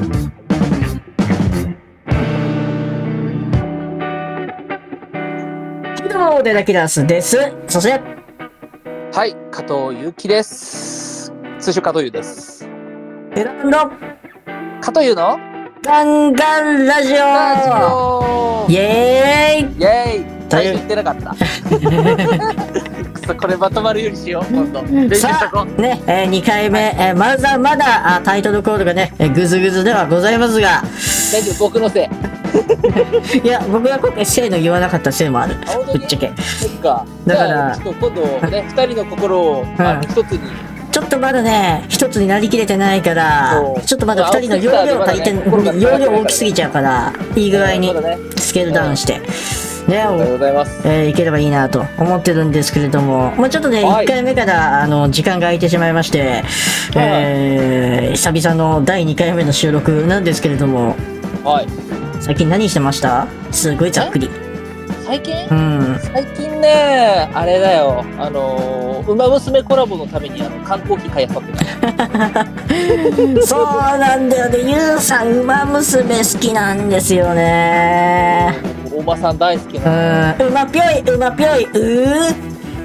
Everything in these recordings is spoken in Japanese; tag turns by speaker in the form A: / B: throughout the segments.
A: どうも、デラキラスです。そして、
B: はい、加藤祐希です。通称加藤祐です。
A: エランド
B: 加藤祐の？
A: ガンガンラジオ
B: ラジオ
A: イエーイ
B: イェーイ最初言ってなかった。くそ、これまとまるようにしよう、今度。練習しとこう。
A: ね、えー、2回目、えー、まだまだあタイトルコールがね、えーぐずぐずではございますが、
B: 大丈夫、僕のせい。
A: いや、僕が今回せーの言わなかったせいもある。ぶっちゃけ。
B: そっか。
A: だから
B: ちょっと今度ね、二人の心を一つに。
A: ちょっとまだね、一つになりきれてないからちょっとまだ二人の容量足りて、
B: ね
A: 容量大きすぎちゃうから、いい具合に。スケールダウンして、ね、
B: ありがとうございます。
A: えーいければいいなと思ってるんですけれども、まあちょっとね、
B: はい
A: 1回目から、あの、時間が空いてしまいまして、えー、久々の第2回目の収録なんですけれども、
B: はい。
A: 最近何してました？すごいざっくり。
B: 最近？
A: うん。
B: 最近ね、あれだよ。あのー、ウマ娘コラボのためにあの観光機買いあさってた。
A: そうなんだよね。ゆうさん、馬娘好きなんですよね。
B: おばさん大好き
A: う
B: な。
A: ん。馬ぴょい、馬ぴょい、う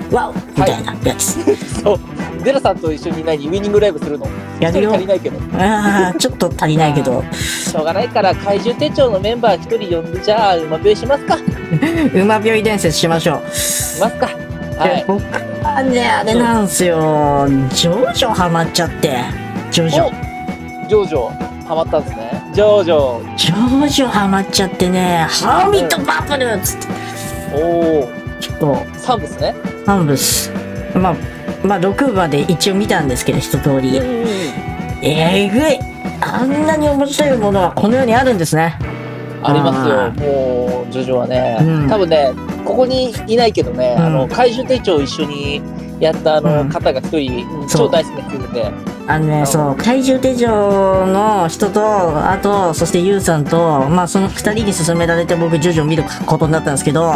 A: ー、わおみたいなやつ。
B: そう。デラさんと一緒に何ウィニングライブするの？
A: やるよ
B: 足りないけど。
A: ああ、ちょっと足りないけど、
B: しょうがないから怪獣手帳のメンバー一人呼んでじゃあ馬病しますか
A: 馬ぴょい伝説しましょう。
B: しますかはい。
A: で僕はね、あれなんすよ。ジョジョハマっちゃって。ジョジョ。
B: おジョージョハマったんですね。ジョージョ
A: ジョジョハマっちゃってね、ハーミットバブルっつって。
B: おお
A: ちょっと、
B: サンブスね。
A: ハンブス。まあ、まあ、6まで一応見たんですけど、一通り。えぐいあんなに面白いものはこの世にあるんですね。
B: あります
A: あ
B: よ。もうジョジョはね、
A: うん
B: 多分ねここにいないけどね、
A: うん
B: あの怪獣手帳を一緒にやったあの
A: うん
B: 方が一人、超大好きな人いるんで。
A: あのね、
B: うん
A: そう、怪獣手錠の人と、あと、そしてユウさんと、まあ、その二人に勧められて僕、ジョジョを見ることになったんですけど、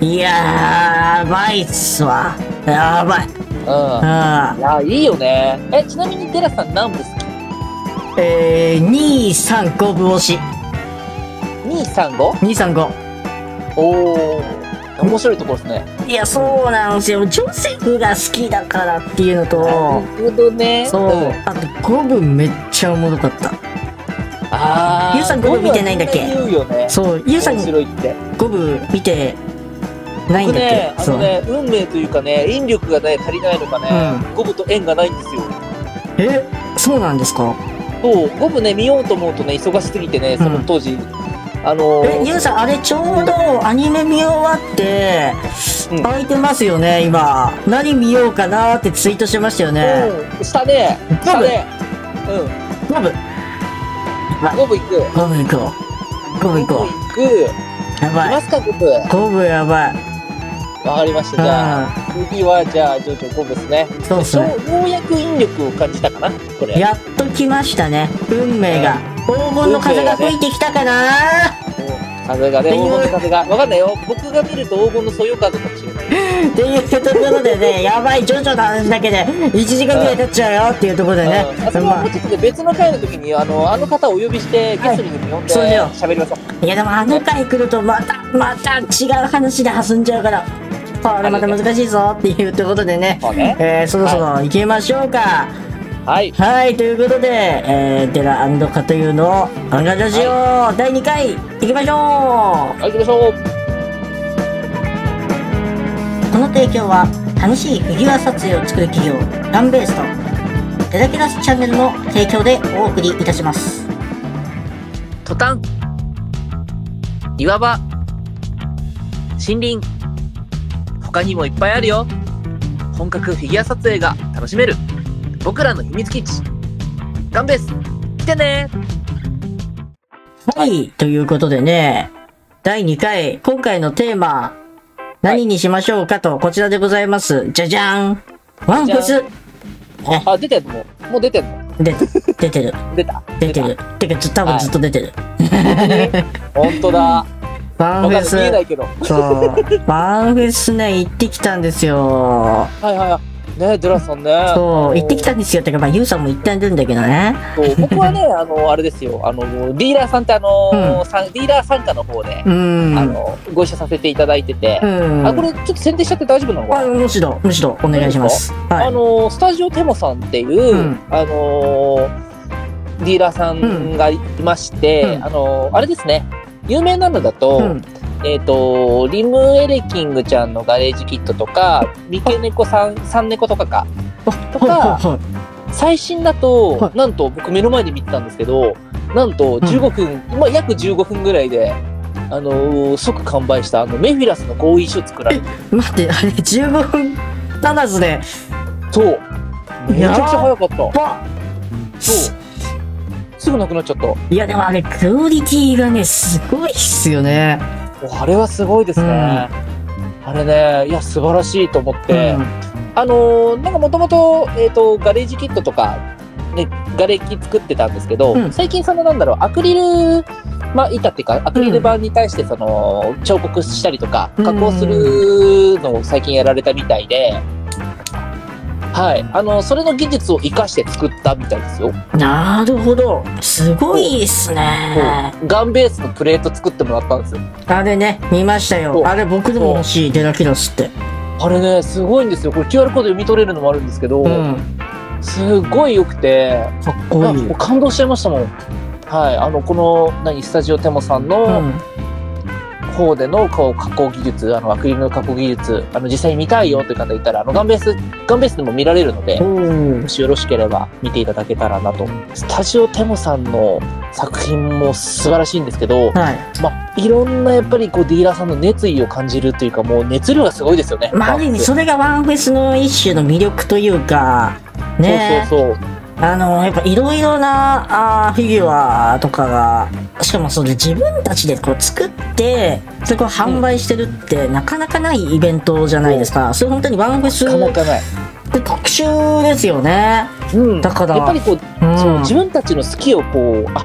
B: うん。
A: いやー、やばいっすわ。やばい。
B: うん。
A: あ
B: いやいいよね。えちなみにデラさん何部好き？
A: ーえー、2、3、5部押し。
B: 二三五
A: ？2、3、5。
B: おお。面白いところですね。
A: いや、そうなんですよ。ジョセフが好きだからっていうのと、
B: なるほどね。
A: そう、
B: ん
A: あと5部めっちゃおもろかった。
B: ああ。
A: ゆうさん五部見てないんだっけ？
B: 言うよね。
A: そう、ユウさん
B: 面白いって。
A: 5部見てないんだっけ、
B: 僕ね、あのね、運命というかね、引力がね、足りないのかね、五部と縁がないんですよ。
A: え、そうなんですか？
B: そう、五部ね、見ようと思うとね、忙しすぎてね、その当時、あの
A: え、ゆうさん、あれちょうどアニメ見終わって、
B: うん
A: 空いてますよね、今。何見ようかなってツイートしてましたよね。
B: うん、したね、したね。う
A: 5部。
B: ん、五部行く。
A: 5部行こう。5部行こ
B: 五部行く。
A: う。や
B: い
A: ばい。
B: ますか、五部。
A: 5部やばい。
B: わかりました。じゃあ、次は、じゃあ、ジョジョ五部ですね。
A: そうっすね。
B: ようやく引力を感じたかな、これ。
A: やっと来ましたね。運命が。黄金の風が吹いてきたかな？
B: 風がね、黄金の風が。わかんないよ。僕が見ると黄金のそよ風かもしれない。
A: っていうところでね、やばい、ジョジョの話だけで1時間くらい経っちゃうよっていうところでね
B: 別の回の時にあのあの方をお呼びしてゲストに呼んで喋りましょう。
A: あ、いやでもあの回来るとまた、また違う話で弾んじゃうから、これまた難しいぞっていうところでね、
B: ね。
A: えー、そろそろ行きましょうか。
B: はい。
A: はい、ということで、えー、デラカというのアンガラジオ、第2回行きましょう
B: はい、行きましょう。
A: この提供は楽しいフィギュア撮影を作る企業ランベースとデラキラスチャンネルの提供でお送りいたします
B: トタン。岩場。森林。他にもいっぱいあるよ。本格フィギュア撮影が楽しめる。僕らの秘密基地。ガンベース。来てね。
A: はい、ということでね第2回今回のテーマ何にしましょうかとこちらでございます。じゃじゃーん。ワンフェス
B: あ、出てんの？もうもう出てんの？
A: で出てる。
B: 出た？
A: 出てる。てかず多分ずっと出てる、
B: 本当だ。
A: ワンフェス
B: 見えないけど。
A: そう。ワンフェスね行ってきたんですよ。
B: はいはいはい。ね、デラさんね。
A: そう、行ってきたんですよ。てか、まあ、ユウさんも行ってるんだけどね。
B: そう僕はね、あの、あれですよ、あの、ディーラーさんってあの、さんディーラー参加の方で、
A: うん。
B: あの、ご一緒させていただいてて、
A: うん。
B: あ、これちょっと宣伝しちゃって大丈夫なのか
A: あ、
B: な
A: むしろ、むしろ、お願いします。はい。
B: あの、スタジオテモさんっていう、
A: うん
B: あの、ディーラーさんがいまして、
A: うん
B: あの、あれですね、有名なのだと、
A: うん。
B: えっ、と、リムエレキングちゃんのガレージキットとか、三毛猫さん、三猫とかか、とか
A: はいはい
B: 最新だと、
A: は
B: なんと僕目の前で見てたんですけど、なんと15分、まあ約15分ぐらいで、あのー即完売したあのメフィラスの合意書作られて、
A: 待って、あれ、15分足らずで、
B: そう。めちゃくちゃ早かった。
A: ば
B: そう。すぐなくなっちゃった。
A: いや、でもあれ、クオリティがね、すごいっすよね。
B: あれはすごいですね。あれね、いや、素晴らしいと思って、
A: うん。
B: あのーなんかもともと、えっ、と、ガレージキットとか、ね、ガレキ作ってたんですけど、
A: うん。
B: 最近そのなんだろう、アクリル、まあ、板っていうか、アクリル板に対してその、彫刻したりとか、
A: うん。
B: 加工するのを最近やられたみたいで、はい。あの、それの技術を活かして作ったみたいですよ。
A: なるほど。すごいっすね。
B: ガンベースのプレート作ってもらったんですよ。
A: あれね、見ましたよ。あれ、僕でも欲しい、デラキラスって。
B: あれね、すごいんですよ。これ QR コード読み取れるのもあるんですけど、
A: うん。
B: すごい良くて、
A: かっこいい。
B: 感動しちゃいましたもん。はい。あの、この、何、スタジオテモさん
A: う
B: の
A: ん。
B: 方での、こう、加工技術、あの、アクリルの加工技術、あの、実際に見たいよという方いたら、あの、ガンベース、ガンベースでも見られるので、もしよろしければ見ていただけたらなと。スタジオテモさんの作品も素晴らしいんですけど、
A: はい。
B: まあ、いろんなやっぱりこうディーラーさんの熱意を感じるというか、もう熱量がすごいですよね。
A: まあ、ある意味、それがワンフェスの一種の魅力というか、ね。
B: そうそうそう。
A: あの、やっぱいろいろなあーフィギュアとかが、しかもそれ自分たちでこう作って、それこう販売してるって、なかなかないイベントじゃないですか。それ本当にワンフェス
B: なかなかない。
A: って特殊ですよね。
B: うん。
A: だから
B: やっぱりこう、
A: うん。
B: そう自分たちの好きをこう、あ、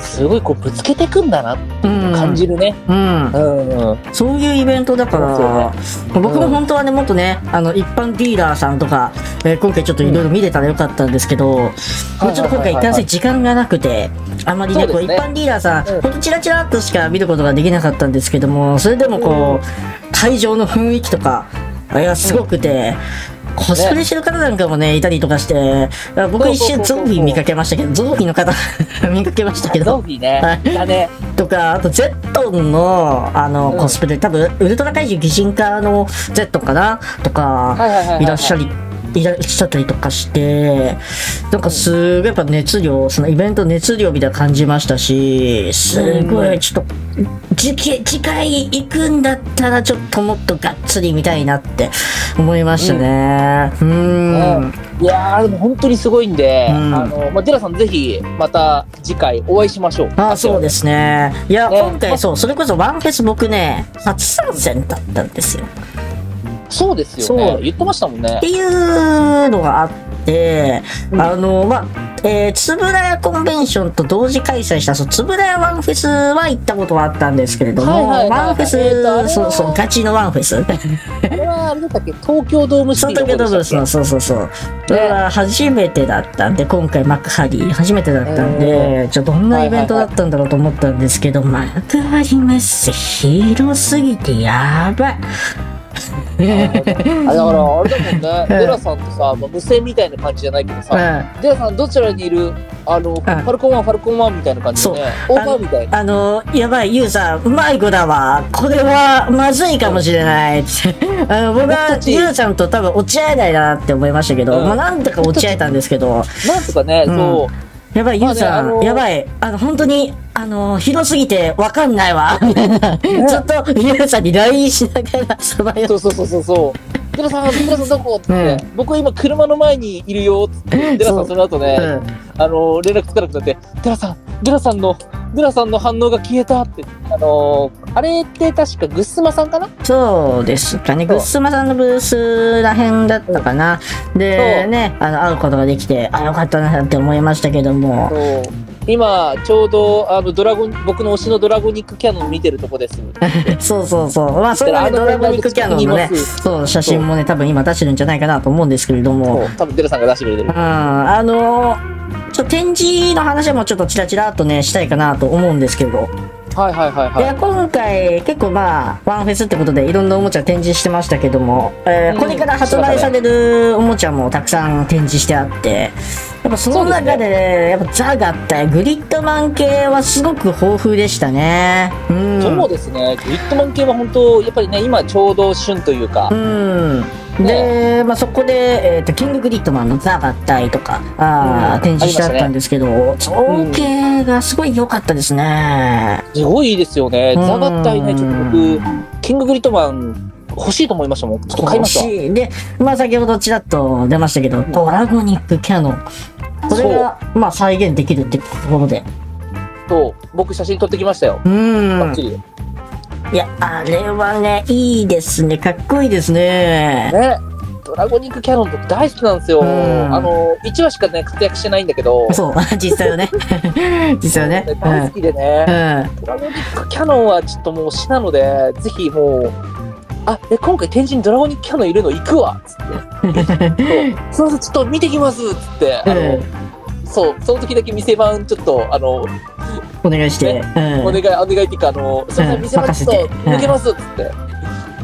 B: すごいこうぶつけてくんだな感じるね。
A: うん。
B: うん。うん。
A: そういうイベントだから、僕も本当はね、もっとね、あの、一般ディーラーさんとか、えー今回ちょっといろいろ見れたらよかったんですけど、もうちょっと今回いかんせん時間がなくて、あまりね、こう一般ディーラーさん、
B: うん
A: ほんとチラチラっとしか見ることができなかったんですけども、それでもこう、会場の雰囲気とか、あれがすごくて、コスプレしてる方なんかもね、いたりとかして、僕一瞬ゾンビ見かけましたけど、ゾンビの方 見かけましたけ
B: ゾ
A: ど、
B: ンビね。ね。
A: とか、あと、ゼットンの、あの、
B: うん。
A: コスプレ、多分、ウルトラ怪獣擬人化のゼットンかな？とか。
B: い
A: らっしゃり、いらっしゃったりとかして、なんかすごいやっぱ熱量、そのイベント熱量みたいな感じましたし、すごいちょっと、次期次回行くんだったらちょっともっとがっつり見たいなって思いましたね。うーん。
B: いやー、でも本当にすごいんで、
A: うん
B: あの、まあ、デラさんぜひ、また次回お会いしましょう。
A: あそうですね。いや、
B: ね
A: 今回そう、それこそワンフェス僕ね、初参戦だったんですよ。
B: そうですよ
A: そう。
B: ね言ってましたもんね
A: っ。ていうのがあって、
B: うん
A: あの、まあ、えー、つぶらやコンベンションと同時開催した、そう、つぶらやワンフェスは行ったことはあったんですけれども、ワンフェス、
B: えー
A: そうそう、ガチのワンフェス。
B: これはあれだったっけ？東京ドームシティの方
A: ドブルスの、
B: でしたっ
A: そうそうそう。それは初めてだったんで、今回幕張、初めてだったんで、ちょっとどんなイベントだったんだろうと思ったんですけど、幕張メッセ広すぎてやばい。
B: だからあれだもんね、デラさんってさ、まあ、無線みたいな感じじゃないけどさ、
A: うん
B: デラさんどちらにいるあの、ファルコンワン、ファルコンワンみたいな感じでね、オーバーみたいな。
A: あの、やばい、ユウさん、迷子だわ。これは、まずいかもしれない。あの、僕はユウさんと多分落ち合えないなって思いましたけど、
B: うん。
A: まあ、なんとか落ち合えたんですけど、
B: なんとかね、
A: うん。
B: そう、
A: やばい、ユウさん、やばい、あの、本当に、あの、広すぎてわかんないわ。ずっと、ユウさんに LINE しながら、そばよ。
B: そうそうそうそうそう。デラさん、デラさんどこ？って、
A: うん
B: 僕は今車の前にいるよっつって、デラさ
A: ん
B: その後ね、
A: うん
B: あの、連絡つかなくなって、デラさん、デラさんのグラさんの反応が消えたって。あのーあれって確かグッスマさんかな？
A: そうですかね。グッスマさんのブースらへんだったかな。で、ね、あの、会うことができて、あ、よかったなって思いましたけども。
B: そう今、ちょうど、あの、ドラゴン、僕の推しのドラゴニックキャノン見てるとこです。
A: そうそうそう。まあ、それはドラゴニックキャノンのねそう、写真もね、多分今出してるんじゃないかなと思うんですけれど
B: そ
A: も。
B: う、多分デラさんが出してくれてる
A: うん、。あのちょっと展示の話もちょっとチラチラっとね、したいかなと思うんですけど。
B: はいはいはいはい。
A: いや、今回結構まあ、ワンフェスってことでいろんなおもちゃ展示してましたけども、えー
B: うん
A: これから発売されるおもちゃもたくさん展示してあって、やっぱその中で、やっぱザ・合体、グリッドマン系はすごく豊富でしたね。うん。
B: そうですね。グリッドマン系は本当、やっぱりね、今ちょうど旬というか
A: う、ん。で、まあ、そこで、えっ、と、キンググリッドマンのザ合体とか、あー
B: うん
A: 展示してあったんですけど、造形がすごい良かったですね。
B: すごいいいですよね。
A: うん
B: ザ合体ね、ちょっと僕、キンググリッドマン欲しいと思いましたもん。ちょっと買いました。
A: で、まあ、先ほどちらっと出ましたけど、ドラゴニックキャノン。これが、まあ、再現できるってところで。
B: そう、僕写真撮ってきましたよ。
A: うん
B: バッチ。リ。
A: いや、あれはね、いいですね。かっこいいですね。
B: ね。ドラゴニックキャノンって大好きなんですよ。
A: うん
B: あの、1話しかね、活躍してないんだけど、
A: そう、実際はね。実際はね。
B: 大好きでね。
A: うん。
B: ドラゴニックキャノンはちょっともう推しなので、ぜひもう、あ、え、今回天神にドラゴニックキャノンいるの行くわ つって。そう、そちょっって見てきますつって、あの、
A: うん
B: そう、その時だけ店番ちょっと、あの、
A: お願いして。うん
B: お願い、お願いっていうか、あの、すいませ
A: うん
B: ん、店番ちょっと抜けますっつって。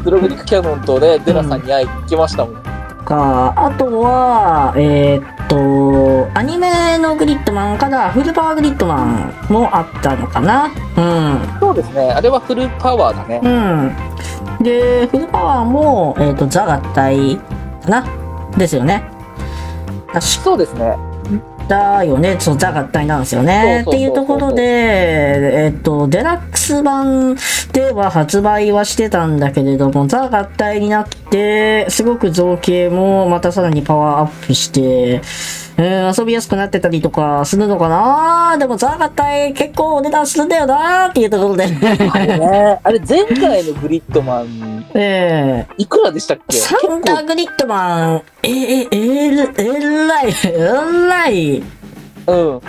B: ドラゴニックキャノンとね、デラさんに会いに行きましたもん。
A: か、あとは、えーっと、アニメのグリッドマンからフルパワーグリッドマンもあったのかなうん。
B: そうですね、あれはフルパワーだね。
A: うん。で、フルパワーも、えーっと、ザ合体かなですよね。確
B: そうですね。
A: だよね。そう、ザ合体なんですよね。っていうところで、えっと、デラックス版では発売はしてたんだけれども、ザ合体になって、すごく造形もまたさらにパワーアップして、えー遊びやすくなってたりとかするのかな？でもザ合体結構お値段するんだよなっていうところで。
B: あれね、あれ前回のグリッドマン、
A: ええ
B: いくらでしたっけ？
A: サンダーグリッドマン、えー、えー、えらい、えらい
B: うん。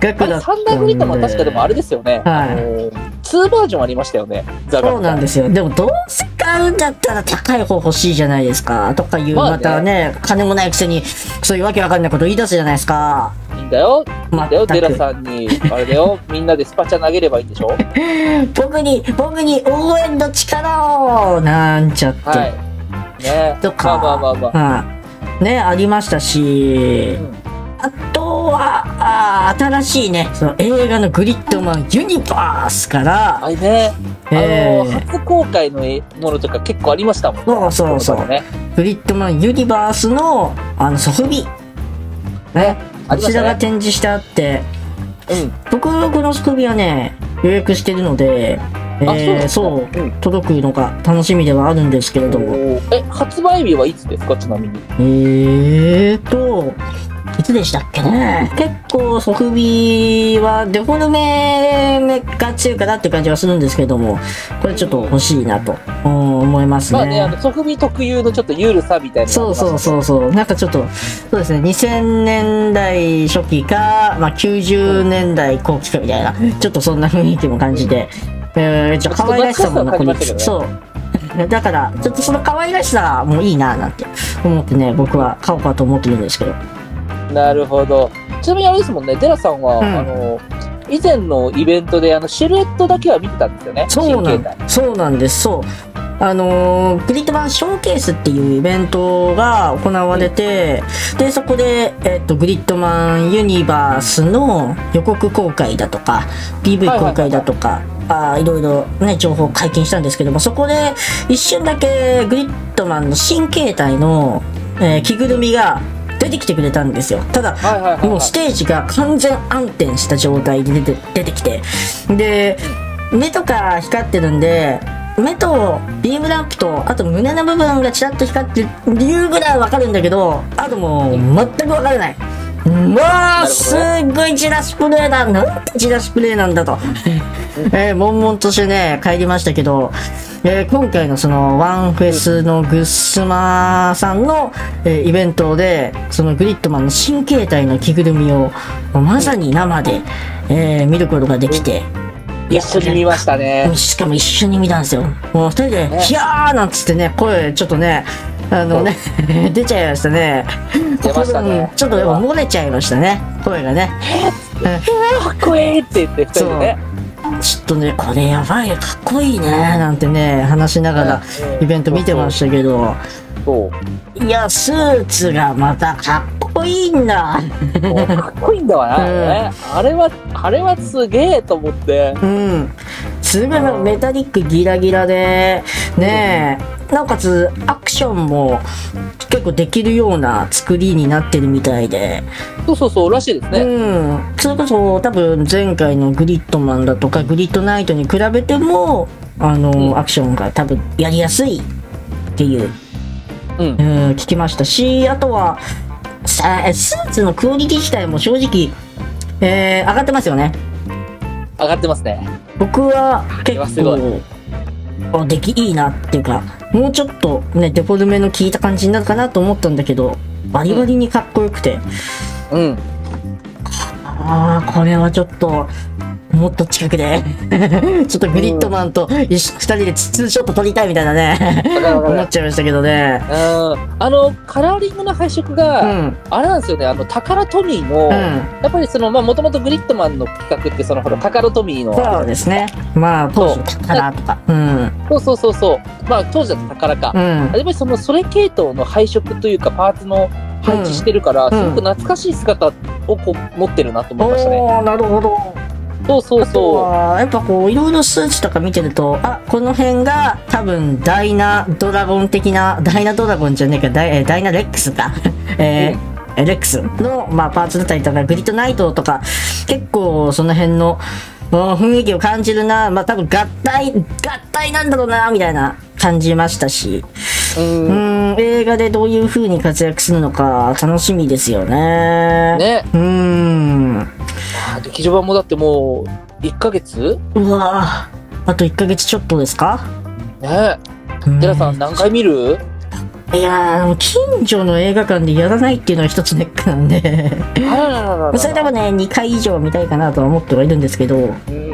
A: 額
B: サンダーグリッドマン確かでもあれですよね。
A: はい
B: あの2バージョンありましたよね。ザガ
A: そうなんですよ。でも、どうせ買うんだったら高い方欲しいじゃないですか。とかいう、
B: まあね
A: またね、金もないくせに、そういうわけわかんないこと言い出すじゃないですか。
B: いいんだよ。いい
A: ま
B: んだよ。デラさんに、あれだよ。みんなでスパチャ投げればいいんでしょ？
A: 僕に、僕に応援の力をなんちゃって。
B: はい。ね
A: とか
B: まあまあまあまあ。
A: はいね、ありましたし、あとは、新しいね、その映画のグリッドマンユニバースから、
B: あれね、あ
A: えー
B: の、初公開のものとか結構ありましたもんね。
A: そうそうそう
B: ね。
A: グリッドマンユニバースの、あの、ソフビ、ね、こちらが。展示してあって、
B: うん。
A: 僕、このスクビはね、予約してるので、え
B: あそうなん
A: ー、そう、
B: うん
A: 届くのが楽しみではあるんですけれども。
B: え、発売日はいつですかちなみに。
A: えーと、いつでしたっけね？結構、ソフビはデフォルメが強いかなって感じはするんですけども、これちょっと欲しいなとうん思いますね。
B: まあね、あの、ソフビ特有のちょっとゆるさみたいなの
A: そうそう
B: う。
A: そうそう。なんかちょっと、そうですね、2000年代初期か、まあ90年代後期かみたいな、ちょっとそんな雰囲気も感じて、えー、ちょっと可愛らしさも残りつつ、そう。だから、ちょっとその可愛らしさもいいななんて思ってね、僕は買おうかと思ってるんですけど。
B: なるほど。ちなみにあれですもんね、デラさんは、
A: うん
B: あの、以前のイベントで、あの、シルエットだけは見てたんですよね。
A: そうなんそうなんです、そう。あのーグリッドマンショーケースっていうイベントが行われて、で、そこで、えっと、グリッドマンユニバースの予告公開だとか、PV 公開だとか、あーいろいろね、情報を解禁したんですけども、そこで一瞬だけグリッドマンの新形態の、えー着ぐるみが出てきてくれたんですよ。ただ。もうステージが完全暗転した状態で出て出てきてで目とか光ってるんで目とビームランプとあと胸の部分がちらっと光ってる理由ぐらいわかるんだけどあともう全くわからないまあ、すっごいチラシプレイだ。なんてチラシプレイなんだと。えー、悶々としてね、帰りましたけど、えー今回のそのワンフェスのグッスマさんの、えーイベントで、そのグリッドマンの新形態の着ぐるみを、まさに生で、えー見ることができて、
B: 一緒に見ましたね。
A: しかも一緒に見たんですよ。もう二人で、
B: ね
A: ヒャーなんつってね、声ちょっとね、あのね、出ちゃいましたね。
B: 出ましたね
A: うんちょっとやっぱ漏れちゃいましたね、声がね。
B: かっこいいって言って二人でね。
A: ちょっとね、これやばい、かっこいいね、なんてね、話しながら
B: うん
A: イベント見てましたけど。いや、スーツがまたかっこいいんだ。
B: かっこいいんだわな、ねあれは、あれはすげえと思って。
A: うん。すごいメタリックギラギラで、ねえ、なおかつアクションも結構できるような作りになってるみたいで、
B: そうそうそう、らしいですね。
A: うん。それこそ多分前回のグリッドマンだとかグリッドナイトに比べても、あの、
B: うん
A: アクションが多分やりやすいっていう、
B: うん
A: う。ん、聞きましたし、あとは、さスーツのクオリティ自体も正直、えー、上がってますよね。
B: 上がってますね。
A: 僕は結構、あ、出来いいなっていうか、もうちょっとね、デフォルメの効いた感じになるかなと思ったんだけど、バリバリにかっこよくて、
B: うん。
A: ああ、これはちょっと、もっと近くで、ちょっとグリッドマンと一緒二人でツーショット撮りたいみたいなね、思っちゃいましたけどね。
B: うん。あの、カラーリングの配色
A: う
B: が、
A: ん、
B: あれなんですよね、あの、タカラトミーの、
A: うん。
B: やっぱりその、まあ、もともとグリッドマンの企画って、その、ほら、タカラトミーの、
A: そうですね。まあ、当時、カラーとか。うん。
B: そうそうそうそう。まあ、当時だとタカラか。
A: うん。
B: やっぱりその、それ系統の配色というか、パーツの配置してるから、
A: ん
B: すごく懐かしい姿をこう持ってるなと思いましたね。
A: なるほど。
B: そうそうそ
A: は、やっぱこう、いろいろ数値とか見てると、あ、この辺が多分、ダイナドラゴン的な、ダイナドラゴンじゃねえか、ダイダイナレックスか。えーレックスの、まあ、パーツだったりとか、グリッドナイトとか、結構その辺の、雰囲気を感じるな。まあ、多分合体、合体なんだろうな、みたいな感じましたし。
B: う。う。
A: うんん、映画でどういう風に活躍するのか楽しみですよね。
B: ね。
A: うん。
B: 劇場版もだってもう、1ヶ月？
A: うわぁ。あと1ヶ月ちょっとですか？
B: ね
A: うん
B: 寺さん何回見る？
A: いやー、近所の映画館でやらないっていうのは一つネックなんで。それでもね、2回以上見たいかなとは思ってはいるんですけど、
B: うーん。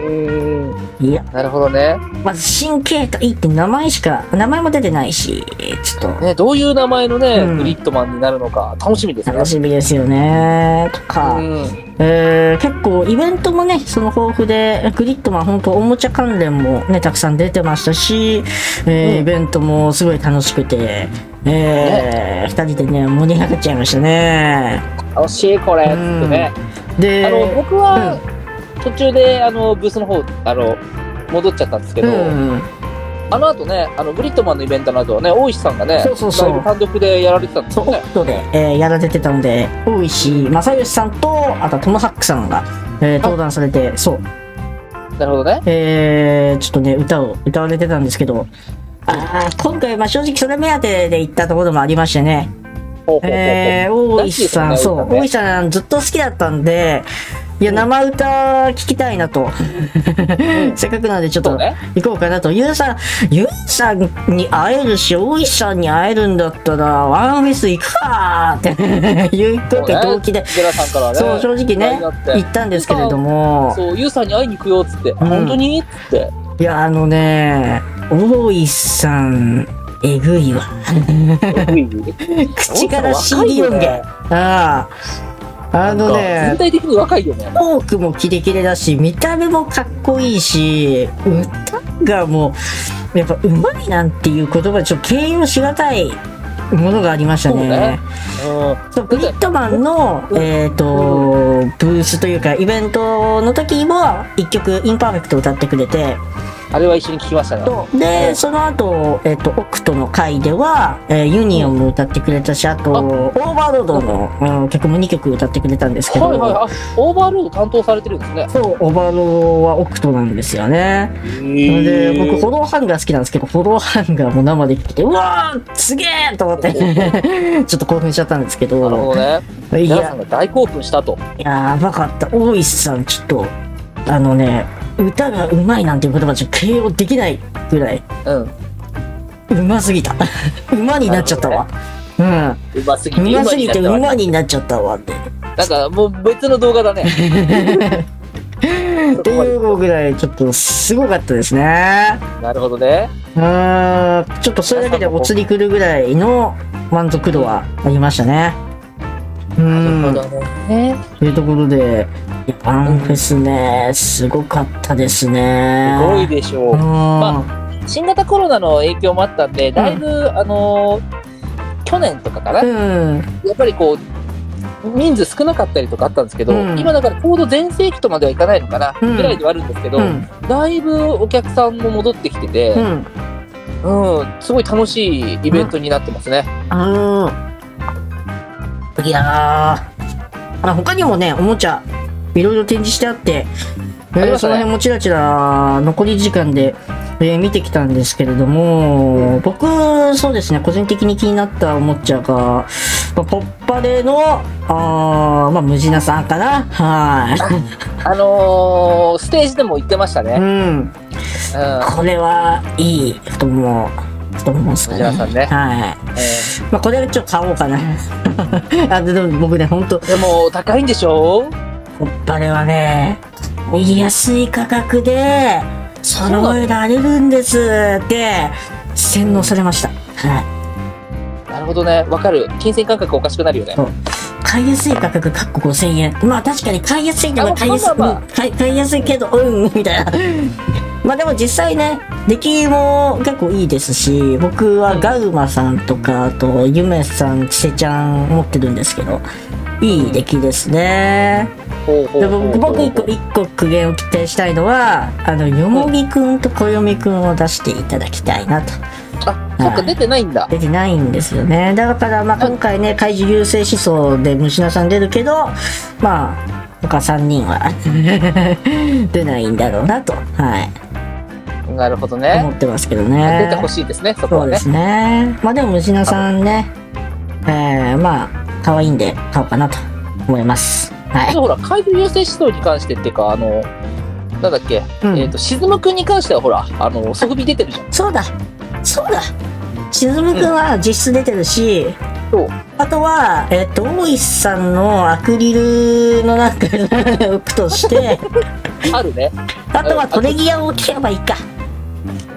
A: いや、
B: なるほどね。
A: まず新形態って名前しか、名前も出てないし、ちょっと、
B: ね、どういう名前のね、
A: うん
B: グリッドマンになるのか楽しみですね。
A: 楽しみですよね。とか、
B: うん。
A: えー結構イベントもね、その豊富で、グリッドマン本当おもちゃ関連もね、たくさん出てましたし、えー
B: うん
A: イベントもすごい楽しくて、えー二人でね、盛り上がっちゃいましたね。
B: 楽しいこれ、つってね。
A: で、
B: あの、僕は、途中で、あの、ブースの方、あの、戻っちゃったんですけど、
A: うん、
B: あの後ね、あの、グリッドマンのイベントの後はね、大石さんがね、
A: そうそうそう。
B: 単独でやられてたんです
A: そう、オ
B: よね。
A: ットで、えーやられてたので、大石正義さんと、あと、トムハックさんが、えー登壇されて、そう、
B: なるほどね。
A: えー、ちょっとね、歌を歌われてたんですけど、あー今回、まあ正直それ目当てで行ったところもありましてね、
B: ほうほうほうほう。
A: えー、大石さん、そう、
B: 大
A: 石さんずっと好きだったんで、いや、生歌聞きたいなと。せっかくなんでちょっと行こうかなと。ゆうさん、ゆうさんに会えるし、大石さんに会えるんだったら、ワンフェス行くかーって いう今回動機で。そう、正直ね行ったんですけれども、
B: そう、ユウさんに会いに行くよ、つって。
A: ん
B: 本当につって。
A: いや、あのね、大石さん、えぐいわ。口から CD 音源。ああ。あの
B: 全
A: ね、
B: 体的に若いよね。
A: トークもキレキレだし、見た目もかっこいいし、歌がもう、やっぱうまいなんていう言葉でちょっと形容しがたいものがありましたね。
B: そうねうん。
A: そう、グリッドマンの、えっ、と、ブースというか、イベントの時も、一曲、インパーフェクト歌ってくれて、
B: あれは一緒に聞きましたね。
A: とで、その後、えっ、と、 OxT の回では、えー UNION も歌ってくれたし、あと、
B: あ
A: オーバーロードの、うん曲も2曲歌ってくれたんですけど、
B: はいはい。あ、オーバーロード担当されてるんですね。
A: そう、オーバーロードは OxT なんですよね。で、僕、 HOLLOW HUNGER 好きなんですけど、 HOLLOW HUNGER も生で聞いて、うわーすげーと思って、ちょっと興奮しちゃったんですけど、
B: なるほどね。
A: いや
B: 皆さん、が大興奮したと。
A: やばかった。大石さん、ちょっと、あのね、歌がうまいなんていう言葉じゃ形容できないぐらい、
B: うん。
A: うますぎた。馬になっちゃったわ。うん。
B: うますぎて、
A: うますぎて
B: 馬になっ
A: ちゃったわって。
B: なんかもう別の動画だね。
A: っていうぐらい、ちょっとすごかったですね。
B: なるほどね。
A: うーん。ちょっとそれだけでお釣り来るぐらいの満足度はありましたね。う
B: なるほ
A: ん。
B: どね。
A: というところで、いやパンフェスね、すごかったですね。
B: すごいでしょう。
A: うん。
B: ま新型コロナの影響もあったんで、だいぶ、あのー去年とかかな、
A: うん。
B: やっぱりこう、人数少なかったりとかあったんですけど、
A: うん
B: 今だからちょうど全盛期とまではいかないのかな、
A: うん
B: ぐらいではあるんですけど、
A: うん。
B: だいぶお客さんも戻ってきてて、
A: うん。
B: うん、すごい楽しいイベントになってますね。
A: あのいやー、まあ、他にもね、おもちゃ、いろいろ展示してあって、えーその辺もちらちら残り時間で、えー見てきたんですけれども、僕、そうですね、個人的に気になったおもちゃが、まあ、ポッパレの、あーまあ、ムジナさんかなはい。
B: あのーステージでも言ってました
A: う
B: ね。
A: ん。
B: うん。
A: これはいい太もも、太ももですかね。
B: ムジナさんね
A: はい。
B: え
A: まあ、これちょっと買おうかな。あでも僕ね、ほんと、
B: ーでも、高いんでしょ？
A: こっぱれはね、安い価格で揃えられるんですって洗脳されました。はい。
B: なるほどね。わかる。金銭感覚おかしくなるよね。
A: そう買いやすい価格、かっこ5000円。まあ確かに買いやすいけど
B: あ
A: 買いやすい、
B: まあまあまあ
A: うん買い買いやすいけど、うん、みたいな。まあでも実際ね、出来も結構いいですし、僕はガウマさんとか、あと、ゆめさん、ちせちゃん持ってるんですけど、いい出来ですね。で僕僕一個一個苦言を期待したいのはあのよもぎくんとこよみくんを出していただきたいなと。
B: あ、そっか、出てないんだ。
A: 出てないんですよね。だからまあ今回ね怪獣優勢思想で虫菜さん出るけどまあ他3人は 出ないんだろうなと。はい
B: なるほど
A: 思
B: ね。
A: ってますけど
B: 出
A: ね
B: てほしいですね、そこはね
A: そうで。すねまあでも虫菜さんねえー、まあ可愛いんで買おうかなと思いますはい
B: ほら、海流優勢思想に関してっていうか、あの、なんだっけ、
A: うん
B: えっ、と、沈むくんに関してはほら、あの、ソフビ出てるじゃん。
A: そうだそうだしずむくんは実質出てるし、
B: そう。
A: あとは、えっと、大石さんのアクリルの中に 置くとして、
B: あるね。
A: あとはトレギアを着ればいいか。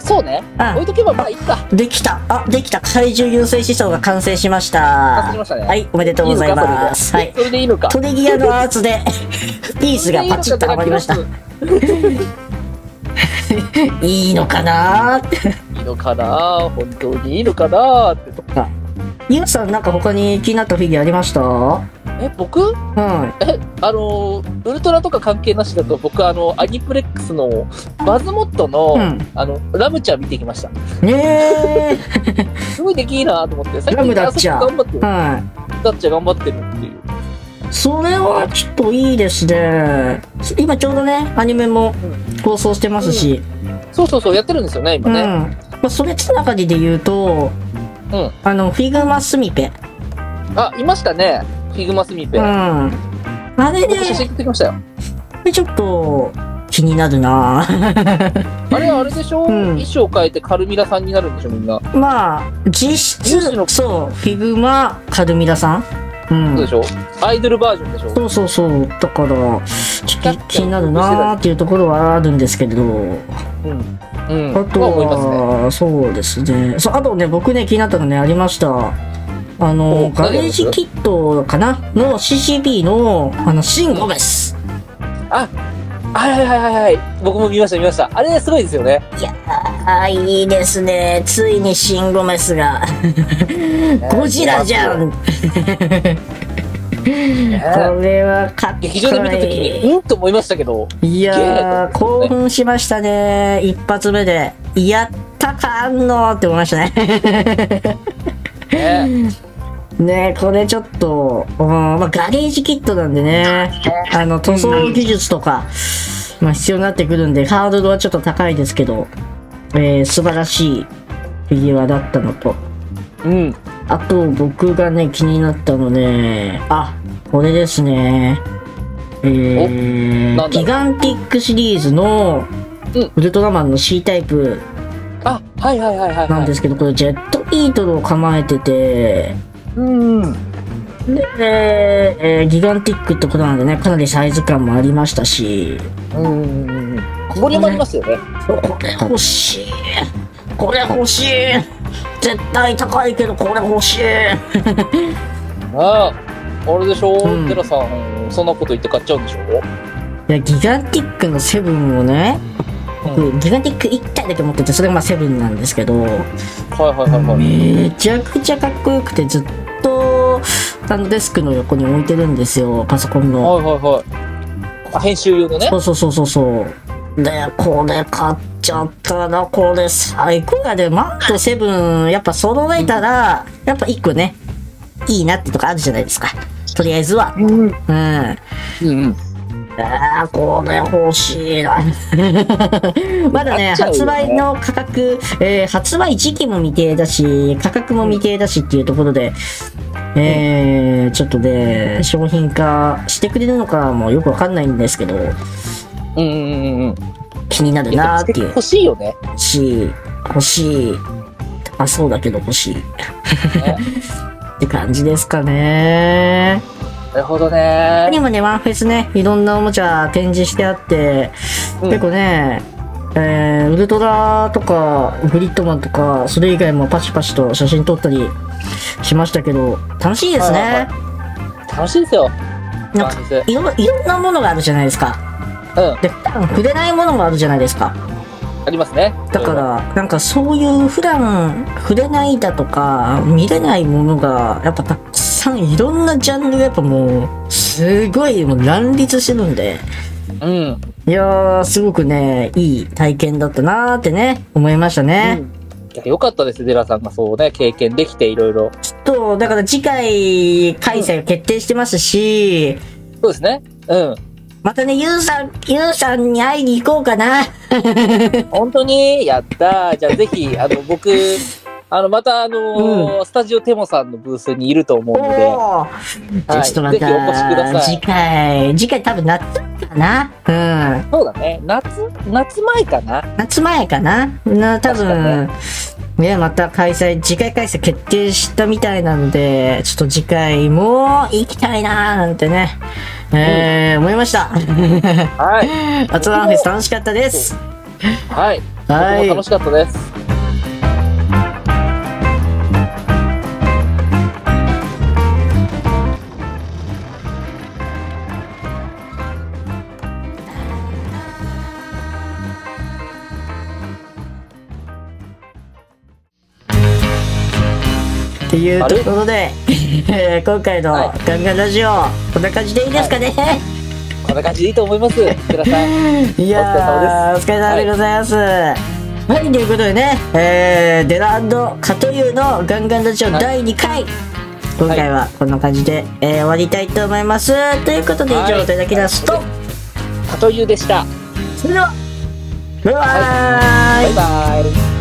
B: そうね。
A: あ
B: 置いとけばまあいいか。
A: できた。あ、できた。怪獣優勢思想が完成しました。
B: 完成しましたね
A: はい、おめでとうございます。はい。
B: それでいいのか。
A: トレギアのアーツで、ピースがパチッとはまりました。いいのかな？ーって。
B: いいのかな？本当にいいのかな？ってとこ。
A: ゆうさんなんか他に気になったフィギュアありました？は
B: え、僕？
A: い。
B: え、あの、ウルトラとか関係なしだと、僕、あの、アニプレックスのバズモットの、
A: うん
B: あの、ラムちゃん見てきました。
A: ねえ。
B: すごい出来いいなと思って、最
A: ラムダッチャー
B: あそこ頑張ってる。
A: は
B: ダッチャー頑張ってるっていう。
A: い。それはちょっといいですね。今ちょうどね、アニメも放送してますし、
B: そうそうそう、やってるんですよね、今
A: うん。
B: ね。
A: まあ、それつながりで言うと、
B: うん。
A: あの、 figma スミペ。
B: あ、いましたね。 figma スミーペ。
A: うん。あれで、
B: 僕写真撮ってきましたよ。
A: ちょっと気になるな
B: あれ、あれでしょ、
A: うん
B: 衣装変えてカルミラさんになるんでしょ、みんな。
A: まあ、実質、そう、 figma、カルミラさん？うん。
B: そうでしょ？アイドルバージョンでしょ？
A: そうそうそう。だから、ちょっと気になるなーっていうところはあるんですけれど、
B: うん。うん。
A: あと
B: まあ思いますね。
A: は、そうですね。そう、あとね、僕ね、気になったのね、ありました。あの
B: お、
A: ガレージキットかな？の CCB の、あの、シン・ゴメス。
B: あ、はいはいはいはいはい。僕も見ました見ました。あれすごいですよね。
A: いやー、いいですね。ついにシン・ゴメスが。ゴジラじゃん。これはかっこいい。
B: 劇場で見たときに、うんと思いましたけど、
A: いや興奮しましたね。一発目で。やったかんのって思いましたね。
B: ね、
A: ねこれちょっと、うんまあ、ガレージキットなんでね、あの、塗装技術とか、まあ、必要になってくるんで、ハードルはちょっと高いですけど、えー、素晴らしいフィギュアだったのと、
B: うん。
A: あと、僕がね、気になったのね、あ、これですね。えー、ギガンティックシリーズの
B: うん、
A: ウルトラマンの C タイプ
B: あ、はいはいはいはい、はい。
A: なんですけど、これジェットビートルを構えてて、
B: うん。
A: で、えーギガンティックってことなんでね、かなりサイズ感もありましたし、
B: うん。ボリュームありますよね。
A: これ欲しい。これ欲しい。絶対高いけど、これ欲しい。
B: あ あ、あれでしょ、
A: うん
B: テラさん、そんなこと言って買っちゃうんでしょ
A: いや、ギガンティックのセブンをね、僕、ギガンティック1体だけ持ってて、それがまあセブンなんですけど、
B: はいはいはいはい。
A: めちゃくちゃかっこよくて、ずっと、あのデスクの横に置いてるんですよ、パソコンの。
B: はいはいはい。あ編集用のね
A: そ。うそうそうそうそう。で、これ買っちゃったな、これ最高やで。マンとセブン、やっぱ揃えたら、やっぱ1個ね、いいなってとこあるじゃないですか。とりあえずは。
B: うん。
A: うん。
B: うんうん。
A: ああ、これ欲しいな。まだね発売の価格、えー発売時期も未定だし、価格も未定だしっていうところで、えー、ちょっとね、商品化してくれるのかもよくわかんないんですけど、
B: うんうんうんうん。
A: 気になるなーっていう
B: 欲しいよね。
A: 欲しい、欲しい、高そうだけど欲しい。って感じですかね。
B: なるほど
A: 他
B: ね。
A: にもね、ワンフェスね、いろんなおもちゃ展示してあって、
B: うん
A: 結構ね、えー、ウルトラとか、グリッドマンとか、それ以外もパシパシと写真撮ったりしましたけど、楽しいですね。
B: はいはい楽しいですよ。
A: なんかいろいろんなものがあるじゃないですか。
B: うん。
A: で、多分触れないものもあるじゃないですか。
B: ありますね。
A: だから、なんかそういう普段触れないだとか、見れないものが、やっぱたくさんいろんなジャンルがやっぱもう、すごいもう乱立してるんで、
B: うん。
A: いやー、すごくね、いい体験だったなーってね、思いましたね。
B: いや、よかったです、デラさんがそうね、経験できていろいろ。
A: ちょっと、だから次回開催決定してますし、
B: そうですね。うん。
A: またね、ゆうさん、ゆうさんに会いに行こうかな。
B: 本当に？やったー。じゃあぜひ、あの、僕、あの、また、あのースタジオテモさんのブースにいると思う
A: お
B: ので、
A: ーじゃあちょっとま
B: ぜひお越しくだ
A: た、
B: さい
A: 次回、次回多分夏かなうん。
B: そうだね。夏、夏前かな
A: 夏前かなな、多
B: 確
A: 分、ね、また開催、次回開催決定したみたいなので、ちょっと次回も行きたいなーなんてね、えー思いました。
B: はい。
A: アンフェス楽しかったです。
B: はい。
A: はい
B: 楽しかったです。
A: いうところで、えー 今回の
B: は
A: ガンガンラジオ、こんな感じでいいですかね、
B: こんな感じでいいと思います。テラさん。
A: い、やー、お疲れ様でございます。はい、ということでね、えー、デラカトユーのガンガンラジオ第2回、今回はこんな感じで、えー終わりたいと思います。ということで、以上
B: はい
A: いただきますと、
B: カトユーでした。
A: それでは、バイバーイ
B: バイバイ。